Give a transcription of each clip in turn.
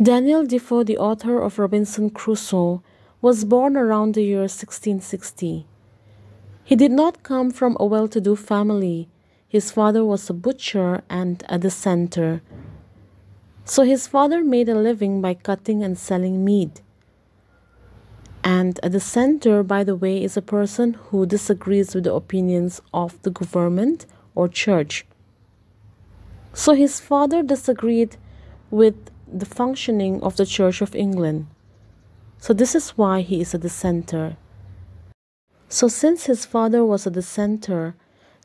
Daniel Defoe, the author of Robinson Crusoe, was born around the year 1660. He did not come from a well to do family. His father was a butcher and a dissenter. So his father made a living by cutting and selling meat. And a dissenter, by the way, is a person who disagrees with the opinions of the government or church. So his father disagreed with the functioning of the Church of England. So this is why he is a dissenter. So since his father was a dissenter,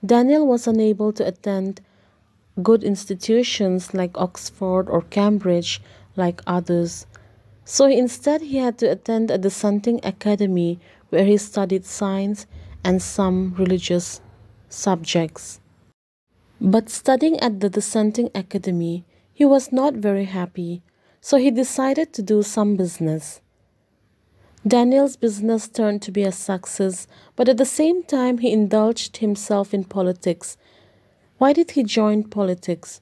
Daniel was unable to attend good institutions like Oxford or Cambridge like others. So instead he had to attend a dissenting academy where he studied science and some religious subjects. But studying at the dissenting academy, he was not very happy, so he decided to do some business. Daniel's business turned to be a success, but at the same time, he indulged himself in politics. Why did he join politics?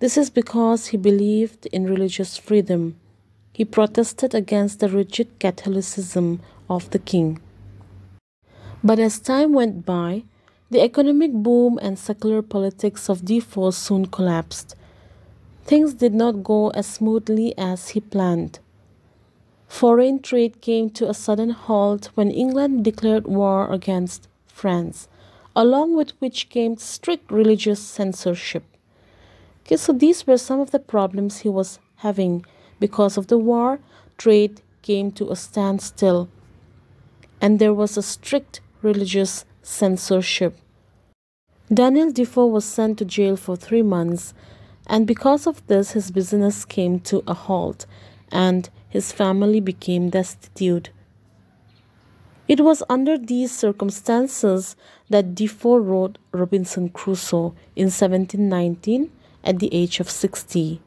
This is because he believed in religious freedom. He protested against the rigid Catholicism of the king. But as time went by, the economic boom and secular politics of Defoe soon collapsed. Things did not go as smoothly as he planned. Foreign trade came to a sudden halt when England declared war against France, along with which came strict religious censorship. Okay, so these were some of the problems he was having. Because of the war, trade came to a standstill, and there was a strict religious censorship. Daniel Defoe was sent to jail for three months and because of this his business came to a halt and his family became destitute. It was under these circumstances that Defoe wrote Robinson Crusoe in 1719 at the age of 60.